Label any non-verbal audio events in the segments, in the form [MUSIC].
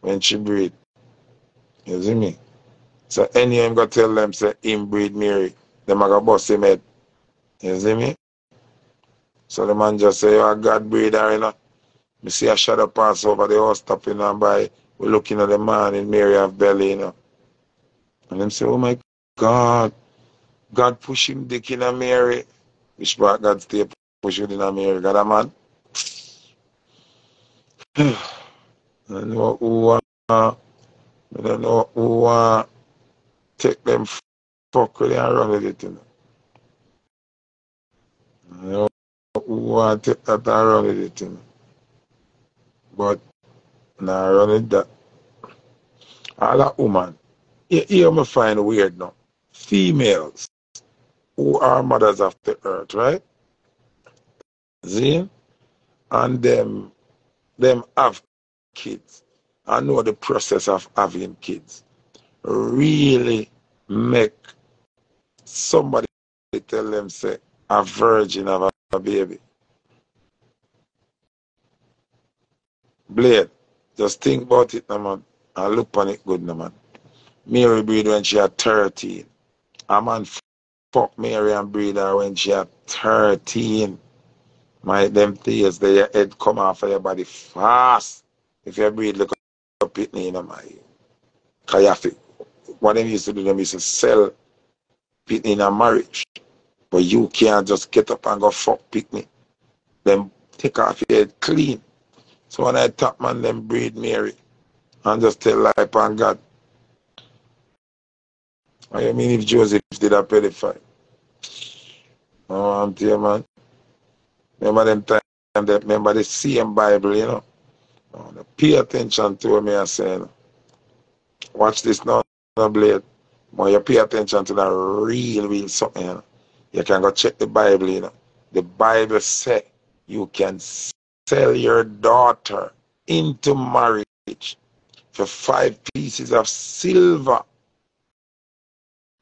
when she breed. You see me? So any him go tell them say him breed Mary, them a go bust him head. You see me? So the man just say, oh, God breed her, you know. Me see a shadow pass over the house stopping and by. We looking at the man in Mary have belly, you know. And them say, oh my God, God push him dick in a Mary. Which part God stay push it in a Mary, God a man. [SIGHS] [SIGHS] Know who uh, I don't know who uh, take them fuck with and run with it, you know. I know who to take that and run with it, you know. But now run it that. All that woman, here, here me find weird now. Females who are mothers of the earth, right? See? And them them have kids. I know the process of having kids really make somebody tell them say a virgin of a, baby. Blade, just think about it, no man. And look on it good, no man. Mary breed when she had 13. A man fuck Mary and breed her when she had 13. My them tears, their head come off of your body fast. If you breed, look up it, know, my. To, what they used to do, them is to sell pitney in a marriage. But you can't just get up and go fuck pitney. Then take off your head clean. So when I top man, them breed Mary and just tell life on God. I mean if Joseph did a pedophile? Oh, I'm man. Remember them time remember the same Bible, you know. Now, pay attention to me I saying. Watch this now, now Blade. When you pay attention to the real, real something, you, know. you can go check the Bible, you know. The Bible say you can sell your daughter into marriage for five pieces of silver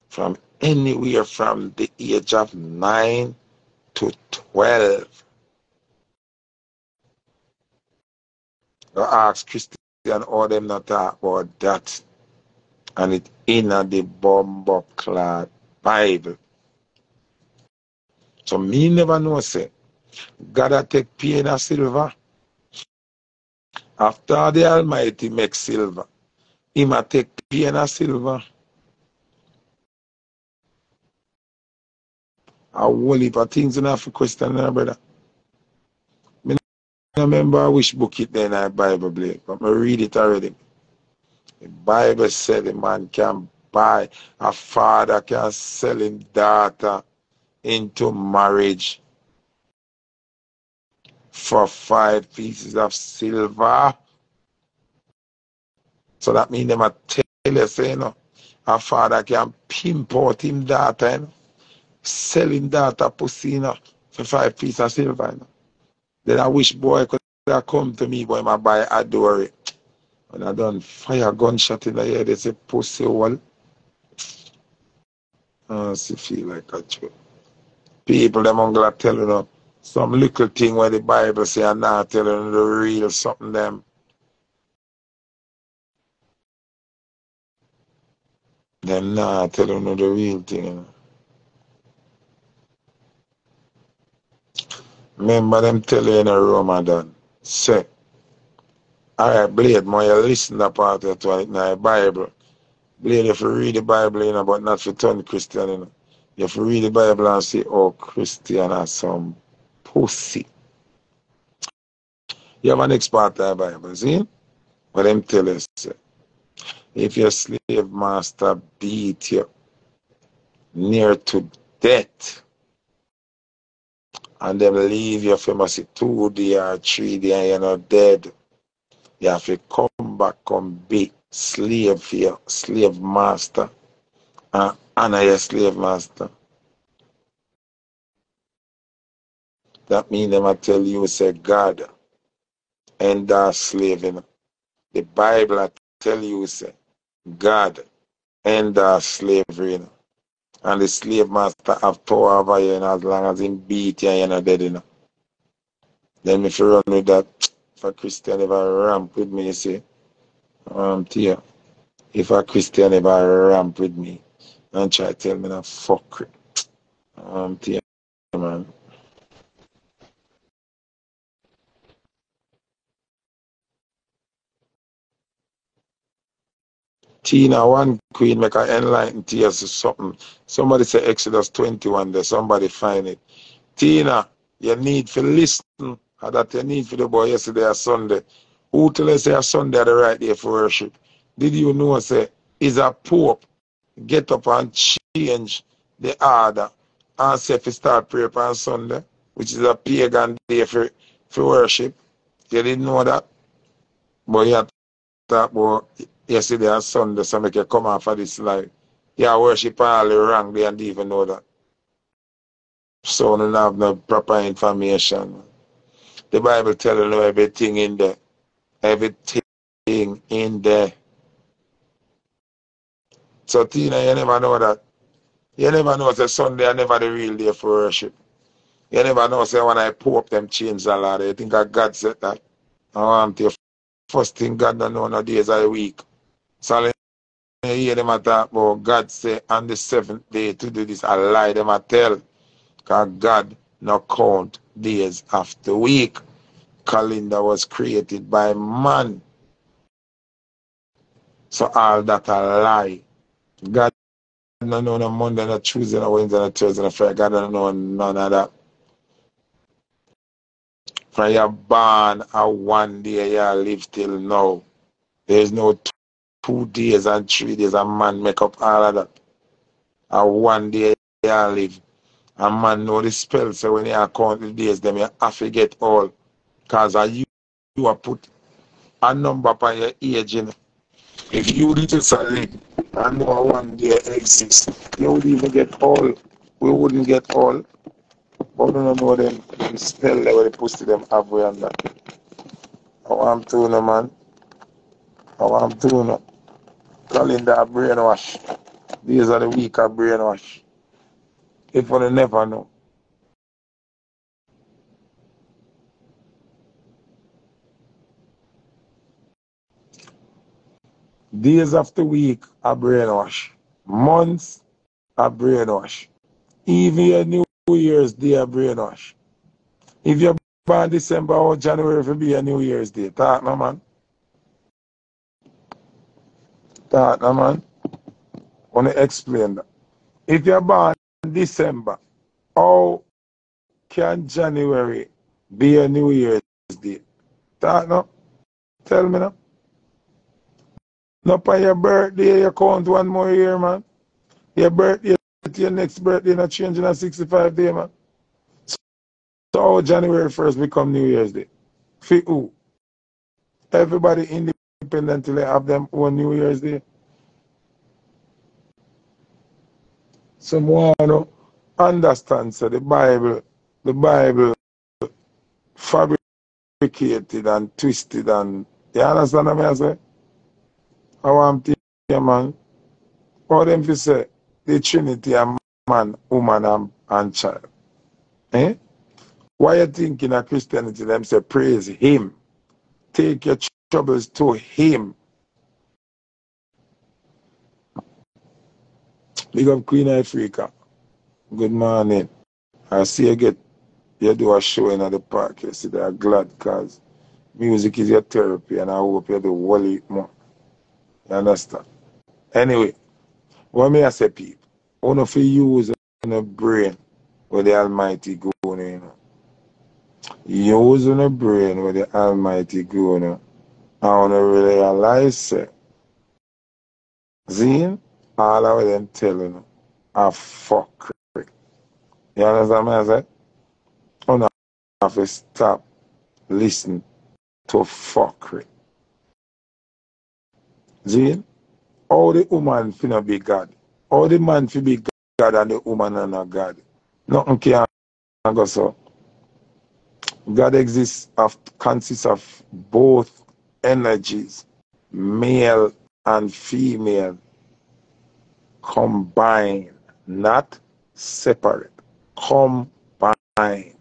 from anywhere from the age of 9 to 12. Don't ask Christian all them not talk about that. And it in the bomb up clad Bible. So me never know say. God a take pain of silver. After the Almighty makes silver, he ma take pain of silver. A whole heap of things in Africa, brother. I remember which book it then I Bible Blake, but I read it already. The Bible said a man can buy, a father can sell his daughter into marriage for five pieces of silver. So that means them a tell you, say, you know, a father can pimp out him daughter, you know, selling daughter pussy, you know, for five pieces of silver, you know. Then I wish boy could have come to me, boy, my boy I adore it. When I done fire gunshot in the head, they say pussy wall. I see feel like a joke. People them gonna tell you know, some little thing where the Bible say I'm not telling the real something them. Them not telling the real thing. You know. Remember them tell you in a Ramadan, say, alright, Blade, more you listen to part of it in the Bible. Blade, if you read the Bible, you know, but not for turn Christian, you know. You read the Bible and say, oh, Christian are some pussy. You have an next part of the Bible, see? But them tell us, if your slave master beat you near to death, and them leave you for must two day or three day and you're not dead. You have to come back and be slave for your slave master and honor your slave master. That means them I tell you say God slave. You know. The Bible I tell you say God and that slavery. You know and the slave master have power over you, and as long as him beat you, you're not dead, you know. Then if you run with that, for Christian ever ramp with me, you see, Um, Tia, if a Christian ever ramp with me and try to tell me that fuck. Um, Tia, man. Tina, one queen make an enlighten tears or something. Somebody say Exodus 21 there, somebody find it. Tina, you need to listen. That you need for the boy yesterday or Sunday. Who tell us say Sunday the right day for worship? Did you know say is a pope get up and change the order and say if you start prayer on Sunday, which is a pagan day for, for worship. You didn't know that? But you talk about yesterday and Sunday, so make you come off of this life. You worship all the wrong day and even know that. So don't have no proper information. The Bible tells you everything in there. Everything in there. So Tina, you never know that. You never know say Sunday are never the real day for worship. You never know say when I pull up them change a lot. You think that God said that. I want to first thing God don't know no days of the week. You hear them talk about God say on the seventh day to do this. I lie them I tell. Because God no count days the week. Calendar was created by man. So all that a lie. God no know no Monday, no Tuesday, no Wednesday, no Thursday, no Friday. God don't know none of that. From your born a one day you live till now. There's no two days and three days a man make up all of that. A one day I live. A man know the spell, so when you count the days, them you have to get all. Because you, you are put a number upon your age. You. If you live and know one day exists, you would even get all. We wouldn't get all. But we don't know them, them spell that they put to them halfway and that. I want to know, man. I want to know. Calendar brainwash. These are the week of brainwash. If you never know. Days of the week are brainwash. Months are brainwash. Even your New Year's Day are brainwash. If you're born December or January, it will be a New Year's Day. Talk no man. No man. Want to explain that. If you're born December, how can January be a New Year's Day? Talk no. Tell me now. Not on your birthday, you count one more year, man. Your birthday your next birthday not changing at 65 day, man. So January 1st become New Year's Day? For who? Everybody independently have them own New Year's Day. Someone to understand so the Bible, the Bible fabricated and twisted and you understand what I say? I want to man. How them fi say the Trinity and man, woman and, and child. Eh? Why you think in a Christianity them say praise him? Take your troubles to him. Big up Queen Africa. Good morning. I see you get you do a show in the park yesterday. I'm glad because music is your therapy and I hope you do well it more. You understand? Anyway, what may I say people? One of you use a brain with the Almighty go on, you know. Use a brain with the Almighty go on. I to realize it. Zine, all of them telling you are fuckery. You understand what I say? You have to stop listening to fuckery. See? All the woman finna be God. All the man fi be God and the woman are not God. Nothing can go so. God exists of consists of both energies, male and female, combined, not separate. Combined.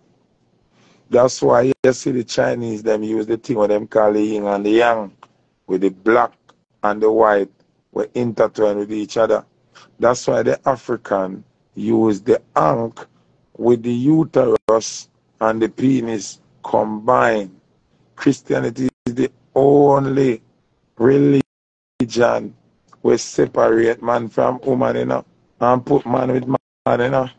That's why you see the Chinese them use the thing what them call the yin and the yang with the black and the white were intertwined with each other. That's why the African use the ankh with the uterus and the penis combined. Christianity is the only religion where separate man from woman, you know, and put man with man, you know.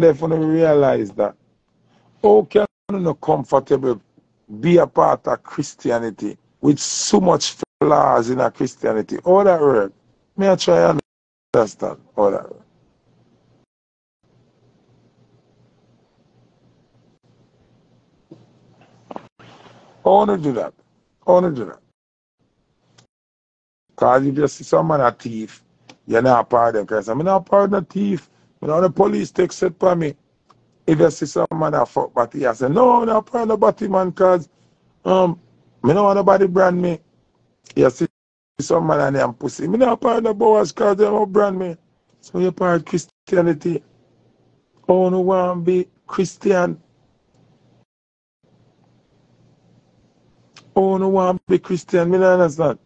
Day, if you realize that, how can you not comfortable be a part of Christianity with so much flaws in a Christianity? All that work. May I try and understand all that work. I want to do that. I want to do that. Because if you see someone a thief, you're not part of them. Because I'm not part of the thief. Know, the police take set for me. If you see someone a fuck batty, I say, no, I'm not part of the batty man because um, me don't want nobody brand me. You see someone and them pussy. Me not part of the boys because they don't brand me. So you're part of Christianity. Oh, no want to be Christian. Oh, no want be Christian. Me not understand.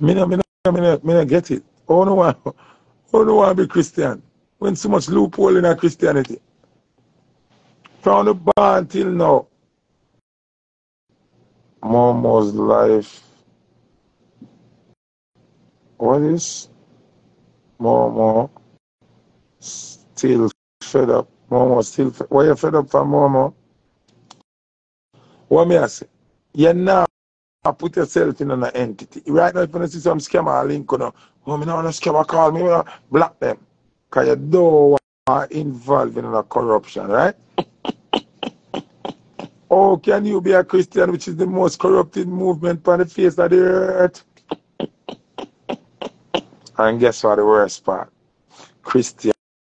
Me not, me not, me not, me not get it. Oh, no want, oh, no to be Christian. When so much loophole in our Christianity. From the born till now. Momo's life. What is? Momo still fed up. Momo still fed Why you fed up for Momo? What me I say? You now put yourself in an entity. Right now, if you see some scammer link, you know, oh, me not want to scammer call me, you block them. Because you don't want to involve in a corruption, right? [LAUGHS] oh, can you be a Christian, which is the most corrupted movement on the face of the earth? and guess what the worst part?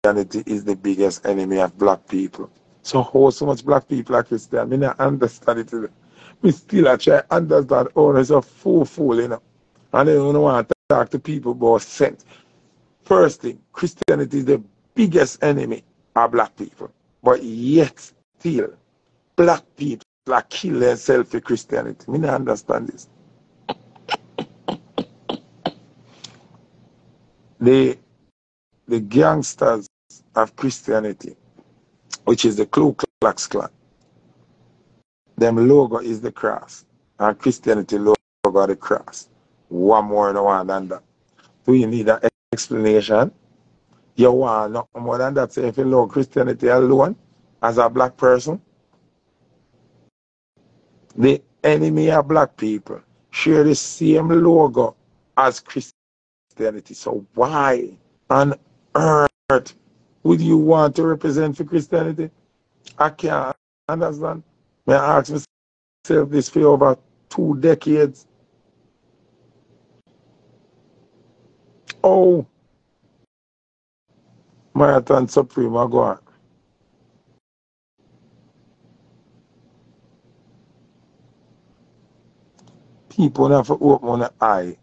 Christianity is the biggest enemy of black people. So how so much black people are Christian? I mean, I understand it. Me still I try understand oh, it's a fool fool, you know. And don't want to talk to people about sense. First thing, Christianity is the biggest enemy of black people. But yet still black people are killing themselves for Christianity. Me not understand this. the the gangsters of Christianity, which is the Ku Klux Klan, them logo is the cross. And Christianity logo are the cross. One more than one than that. Do you need an explanation? You want nothing more than that. So if you love Christianity alone as a black person, the enemy of black people share the same logo as Christianity. So why on earth would you want to represent for Christianity? I can't understand. May I ask myself this for over two decades? Oh, Marathon Supreme, I go on. People have to open their eye.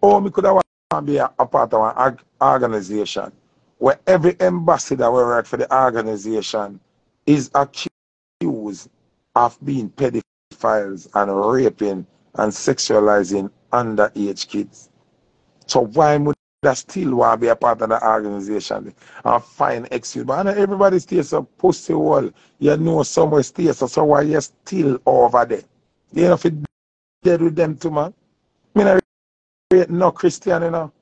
Oh, me could have want to be a, a part of an organization where every ambassador will work for the organization is accused of being pedophiles and raping and sexualizing underage kids. So why would I still want to be a part of the organization and find excuse? But everybody stays a pussy wall. You know somewhere stays, so why you still over there? You know if you dead with them too, man. I mean, I no Christian, you know.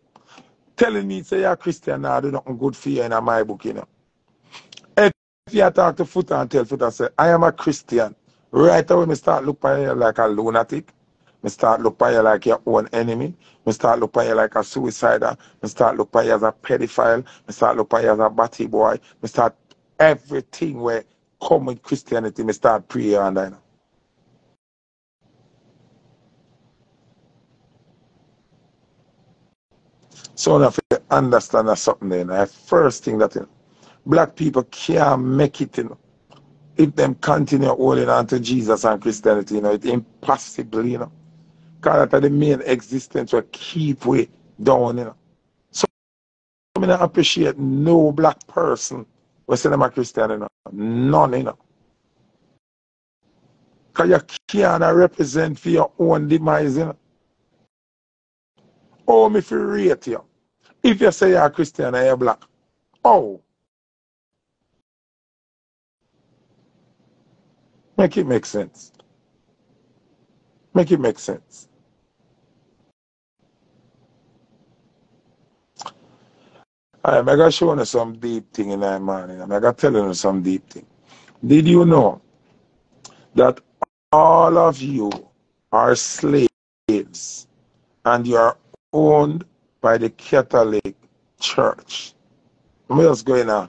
Telling me say you're Christian now, do nothing good for you in my book, you know. If you talk to Foot and tell Foot and say, I am a Christian, Right away, me start look at you like a lunatic. Me start look at you like your own enemy. Me start look at you like a suicider. Me start look at you as a pedophile. Me start look at you as a batty boy. Me start everything where with Christianity. Me start praying and I know. So if you understand that something, then the first thing that black people can't make it, if them continue holding on to Jesus and Christianity, you know, it's impossible, you know. Because that's the main existence will keep we down, you know. So I mean, I appreciate no black person We say them a Christian, you know. None, you know. Because you can't represent for your own demise, you know. Oh, me feel rate you. If you say you're a Christian and you're black. Oh. Make it make sense. Make it make sense. I'm going to show you some deep thing in that morning. I'm going to tell you some deep thing. Did you know that all of you are slaves and you are owned by the Catholic Church? I'm just going to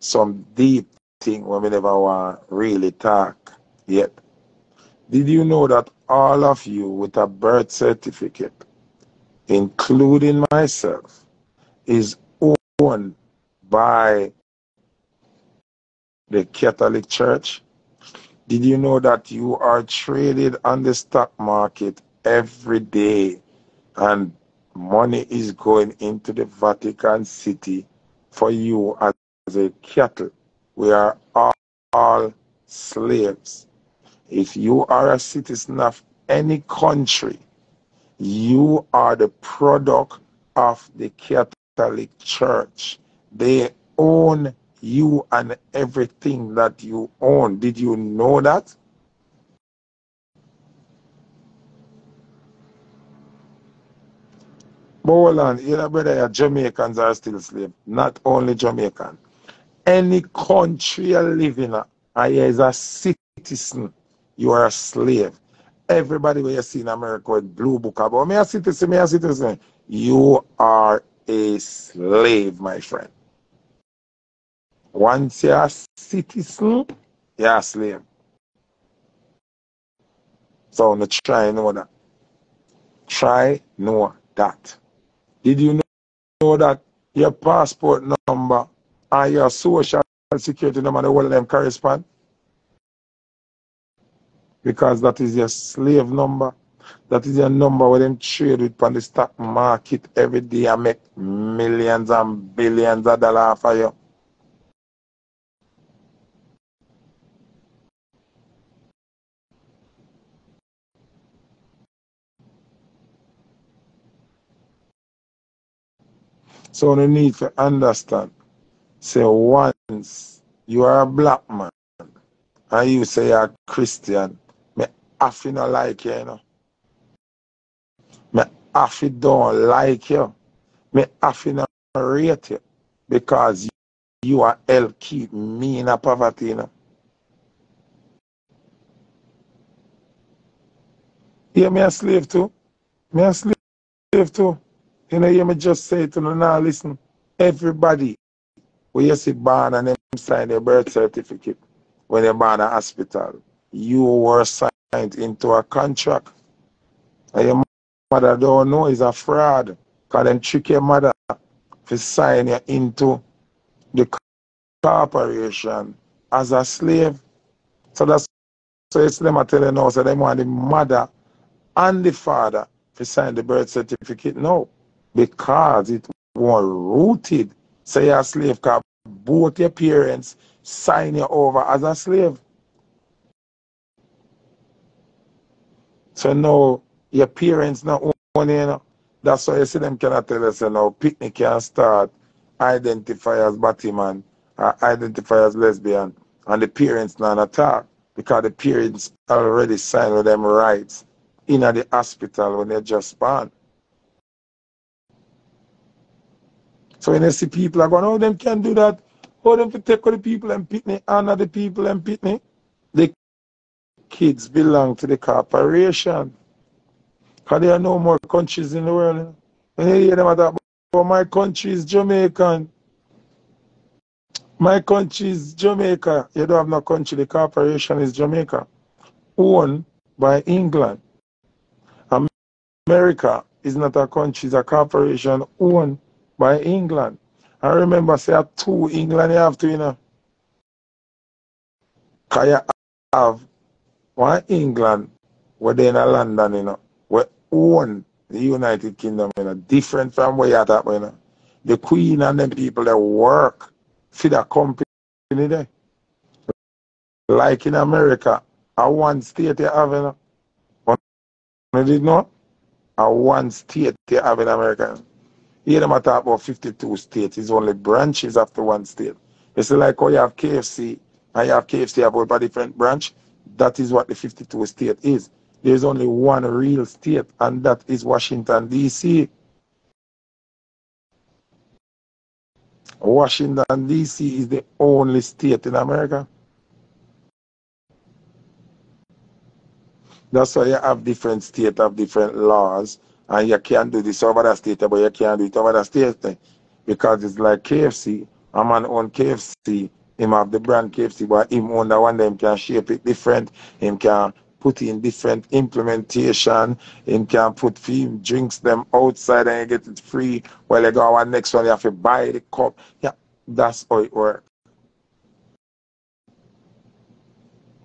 some deep thing when we never want really talk yet. Did you know that all of you with a birth certificate, including myself, is owned by the Catholic Church? Did you know that you are traded on the stock market every day and money is going into the Vatican City for you as a cattle? We are all, all slaves. If you are a citizen of any country, you are the product of the Catholic Catholic Church. They own you and everything that you own. Did you know that? But hold on, you know, brother, Jamaicans are still slaves. Not only Jamaican. Any country you live in, ah, as a citizen, you are a slave. Everybody where you see in America with blue book about me a citizen, me a citizen. You are a slave, my friend. Once you're a citizen, you're a slave. So I'm try know that. Try know that. Did you know that your passport number and your social security number, the of them correspond? Because that is your slave number. That is your number where them trade with on the stock market every day and make millions and billions of dollars for you. So you need to understand. Say once you are a black man and you say you're a Christian, me to not like you, you know. Me have don't like you. Me to not rate you. Because you are help keep me in a poverty, you know. Yeah, me a slave too. Me a slave too. You know, you may just say to them, now listen, everybody, when you see born and them sign their birth certificate, when they're born at hospital, you were signed into a contract. And your mother don't know is a fraud. Because them trick your mother to sign you into the corporation as a slave. So that's so it's them I tell you now, so they want the mother and the father to sign the birth certificate. No. Because it was rooted. Say you're a slave because both your parents sign you over as a slave. So now your parents not own you know. That's why you see them cannot tell us you know picnic can start, identify as Batman, or uh, identify as lesbian, and the parents not attack because the parents already signed with them rights in the hospital when they just born. So when you see people are going, oh, them can't do that, oh, them to take all the people and pitney, honor the people and pitney. The kids belong to the corporation. Because there are no more countries in the world. When you hear them talk about my country is Jamaican. My country is Jamaica. You don't have no country. The corporation is Jamaica. Owned by England. America is not a country, it's a corporation owned by England. I remember say two England you have to, you know. Cause you have one England where they in a London, you know, where own the United Kingdom, you know, different from where you at, you know. The Queen and them people that work for the company there. Like in America, a one state you have in you did know? A one state you have in America. Here them talk about 52 states. It's only branches after one state. It's like how you have KFC and you have KFC about a different branch. That is what the 52 state is. There's only one real state, and that is Washington, D.C. Washington, D.C. is the only state in America. That's why you have different states have different laws, and you can't do this over the state, but you can't do it over the state. Because it's like KFC. A man own KFC, him have the brand KFC, but him own the one them can shape it different. Him can put in different implementation. Him can put him drinks them outside and you get it free. Well, you go on next one, you have to buy the cup. Yeah, that's how it works.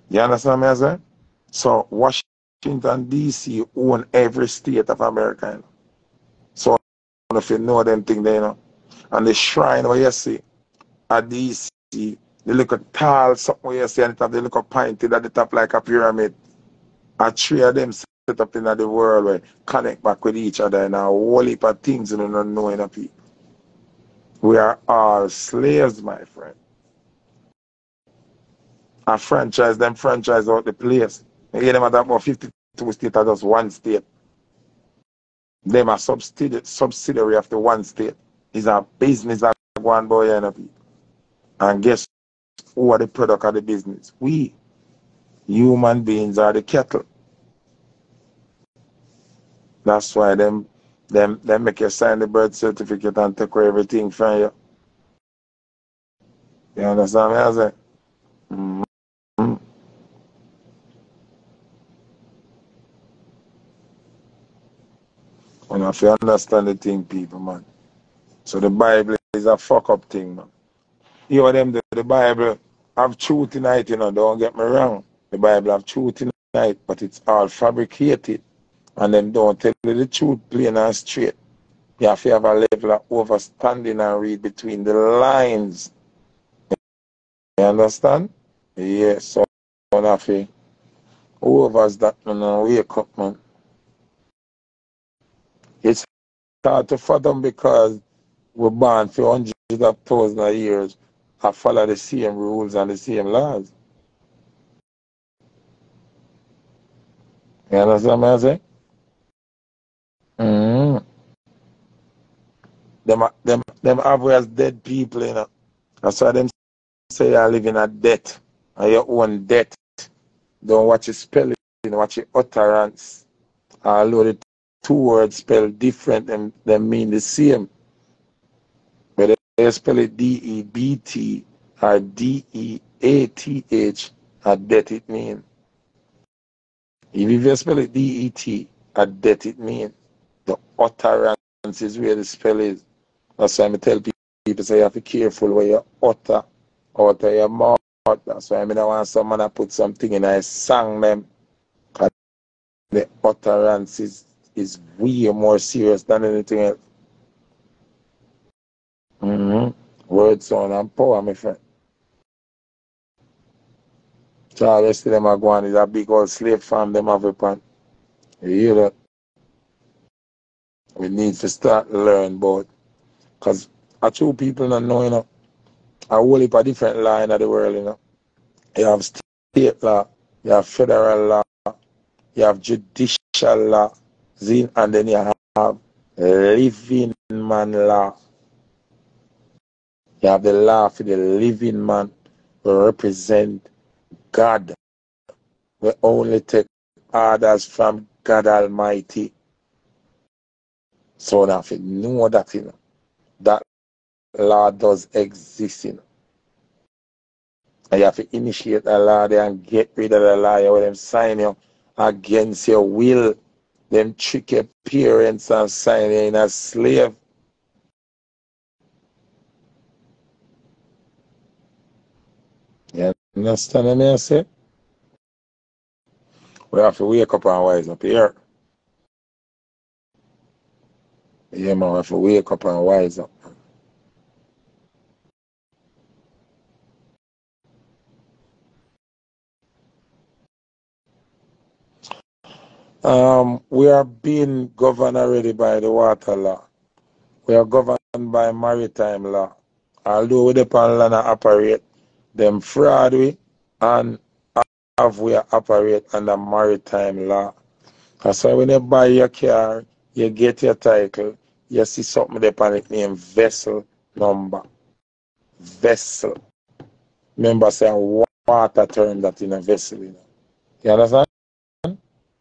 You understand me, I So Washington DC own every state of America. So if you know them thing there, you know. And the shrine where you see at DC, the little tall something where you see and it have the little pointed at the top like a pyramid. A three of them set up in the world where connect back with each other and a whole heap of things you don't know in a people. We are all slaves, my friend. A franchise, them franchise out the place. You them about 52 states are just one state. Them are subsidiary, subsidiary of the one state. It's a business that one boy and a people. And guess who are the product of the business? We. Human beings are the cattle. That's why them them them make you sign the birth certificate and take away everything from you. You understand what I'm saying? If you understand the thing, people, man. So the Bible is a fuck up thing, man. You them the, the Bible have truth in it, you know, don't get me wrong. The Bible have truth in it, but it's all fabricated. And them don't tell you the truth plain and straight. You have to have a level of understanding and read between the lines. You understand? Yes, so one of you. Whoever's that man and wake up, man. It's hard to fathom because we're born for hundreds of thousands of years. I follow the same rules and the same laws. You understand what I'm saying? Mm. Them, them, them have as dead people, you know. That's why them say you live in a debt, or your own debt. Don't watch it spelling, watch it utterance. Although the two words spell different, and they mean the same. But they spell it D-E-B-T or uh, D-E-A-T-H, a debt it mean. If you spell it D-E-T, a debt it mean. The utterance is where the spell is. That's why I tell people say you have to be careful where you utter out of your mouth. That's why I mean I want someone to put something in I sang them. The utterance is, is way more serious than anything else. Mm-hmm. Word, sound, and power, my friend. So the rest of them are going is a big old slave farm them have a pan. You hear that? We need to start learn about because a true people not know, you know, a whole heap of different law in the world, you know. You have state law, you have federal law, you have judicial law, and then you have uh, living man law. You have the law for the living man who represent God. We only take orders from God Almighty. So now if you know that, you know, that law does exist, you know. And you have to initiate a law there and get rid of the law where them sign you against your will. Them trick your parents and sign you in as slave. You understand what I say? We have to wake up and wise up here. Yeah, man, we have to wake up and wise up. Um, we are being governed already by the water law. We are governed by maritime law. Although we depend on operate them fraud we and have we operate under maritime law. That's why when you buy your car, you get your title, you see something there on it named vessel number. Vessel. Remember saying water term that in a vessel, you know. You understand?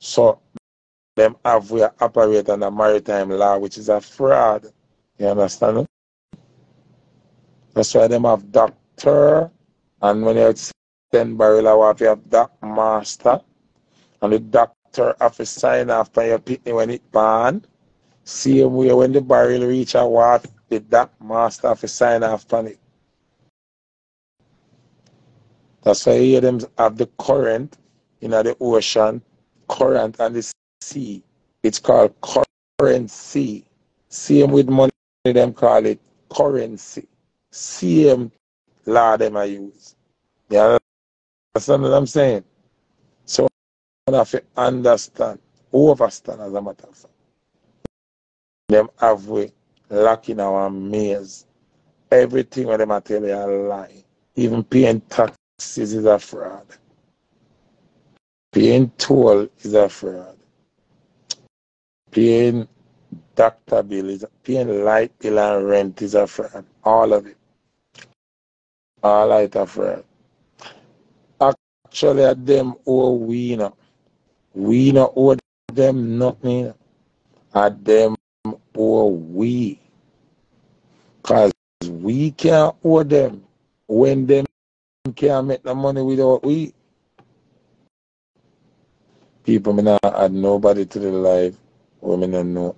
So them have we operate under maritime law, which is a fraud. You understand? That's why them have doctor and when you send barrel of water, you have dock master. And the doctor have to sign off on your pitney when it ban. Same way when the barrel reach a water, the dock master have to sign off on it. That's why you hear them have the current in the ocean, current and the C. It's called currency. Same with money, them call it currency. Same law them I use. You understand what I'm saying? So I have to understand, overstand as a matter of fact. Them have we lock in our maze. Everything when them tell you a lie. Even paying taxes is a fraud. Paying toll is a fraud. Paying doctor bill is paying light bill and rent is a fraud. All of it. All light a fraud. Actually, at them owe we know. We not owe them nothing. At them owe we. Because we can't owe them when them can't make the money without we. People may not add nobody to the life women don't know.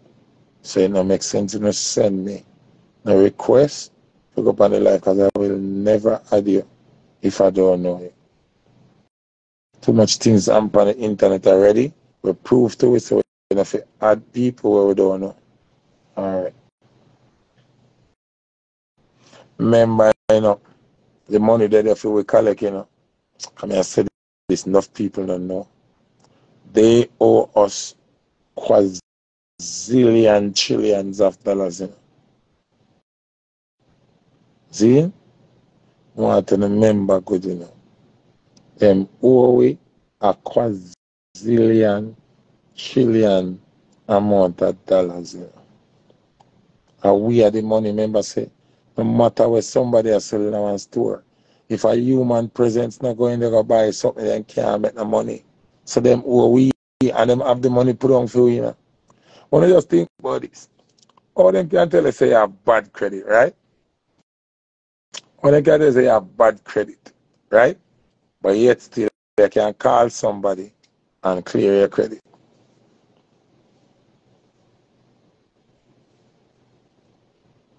So it don't make sense to send me a request to go on the life because I will never add you if I don't know you. Too much things on the internet already. We prove to it so we have to add people where we don't know. Alright. Remember, you know, the money that if we collect, you know. I mean I said this enough people don't know. They owe us quadrillion trillions of dollars. See? Want to remember good, you know. Them owe we a trillion amount of dollars. And we are the money, remember say, no matter where somebody is selling our store, if a human presence not going to go buy something and can't make the money. So them owe we and them have the money put on for you, know. When I just think about this, all them can tell us say you have bad credit, right? When they can say you have bad credit, right? But yet still they can call somebody and clear your credit.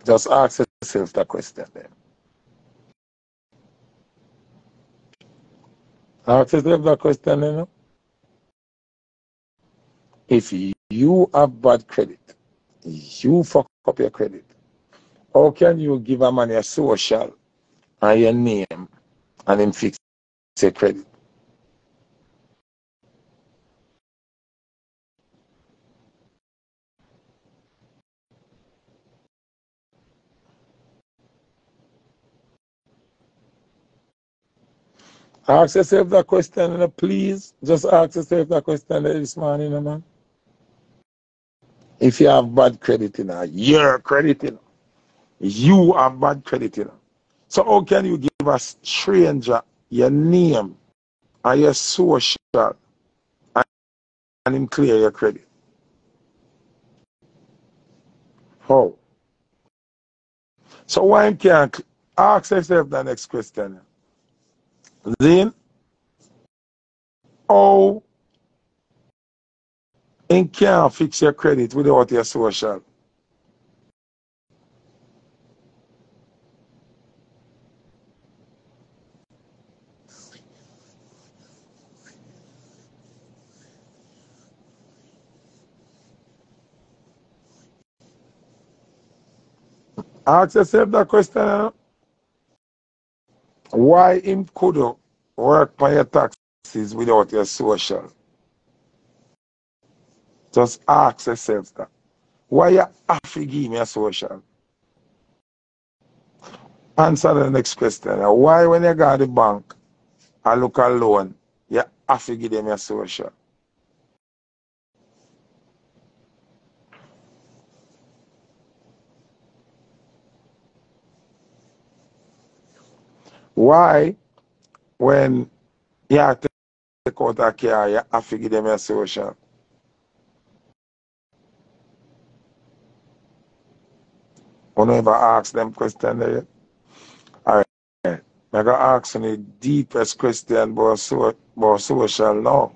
Just ask yourself that question then. Ask yourself that question, you know. If you have bad credit, you fuck up your credit. How can you give a man a social and your name and him fix your credit? Ask yourself that question, please. Just ask yourself that question this morning, man. If you have bad credit, you know, your credit, know, you have bad credit, know. So how can you give a stranger your name and your social and, and him clear your credit? How? So why can't ask yourself the next question? Then, how and can't fix your credit without your social? Ask yourself that question. Why him could work on your taxes without your social? Just ask yourself that. Why you have to give me a social? Answer the next question. Why when you go to the bank, I look at loan, you have to give them a social? Why when you take out a car, you have to give them a social? You never ask them question there? All right. I got ask the deepest question about, so, about social now.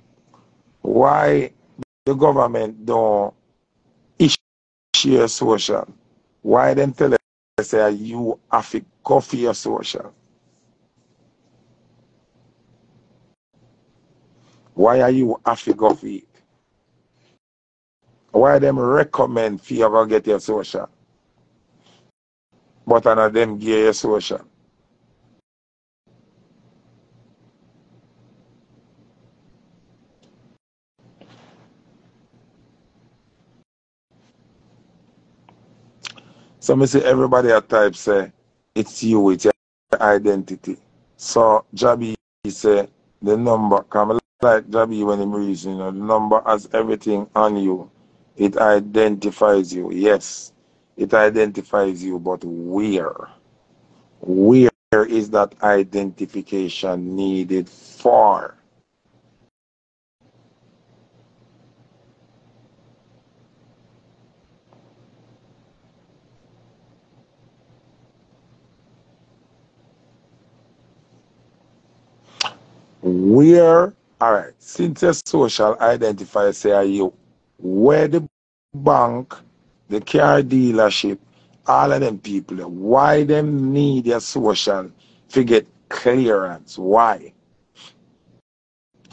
Why the government don't issue social? Why them tell us say you have to go for your social? Why are you have to go for it? Why them recommend for you to get your social? But none of them give you social. So me see everybody at type say it's you, it's your identity. So Jabi say the number come like Jabi when him reason, you know, the number has everything on you. It identifies you. Yes, it identifies you, but where? Where is that identification needed for? Where, all right, since a social identifier say are you, where the bank, the car dealership, all of them people, why them need a social to get clearance? Why?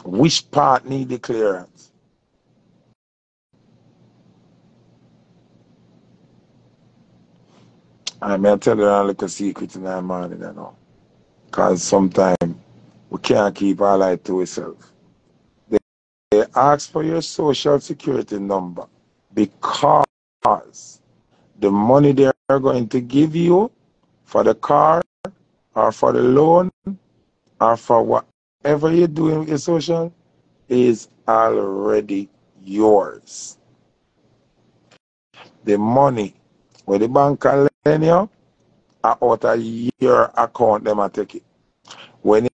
Which part need the clearance? I may tell you a little secret in the morning, you know. Because sometimes we can't keep our life to ourselves. They, they ask for your social security number because the money they are going to give you for the car or for the loan or for whatever you're doing with your social is already yours. The money where the bank can lend you, out of your account, them a take it. When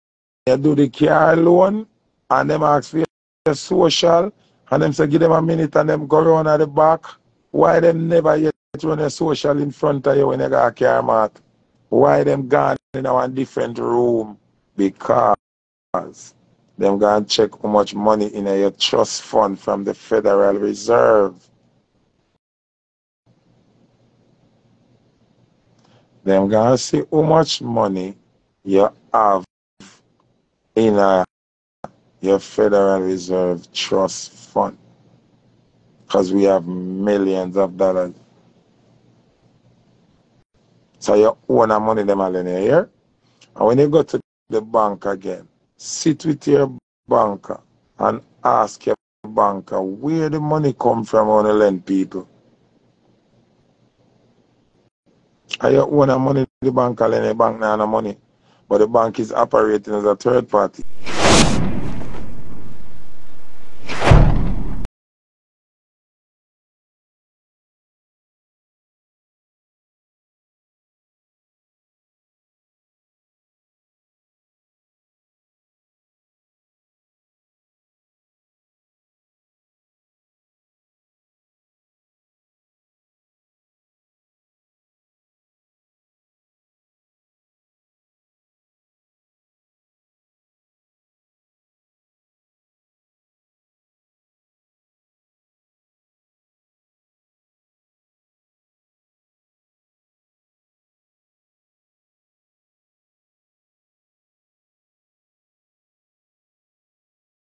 you do the car loan and them ask for your social and them say give them a minute and them go around at the back. Why them never yet run a social in front of you when you got a mat? Why them gone in a different room? Because them gonna check how much money in your trust fund from the Federal Reserve. Them gonna see how much money you have in a, your Federal Reserve Trust Fund because we have millions of dollars. So you own a money them all in here. And when you go to the bank again, sit with your banker and ask your banker where the money come from on the lend people. And you own a money the bank lend the bank now no money but the bank is operating as a third party.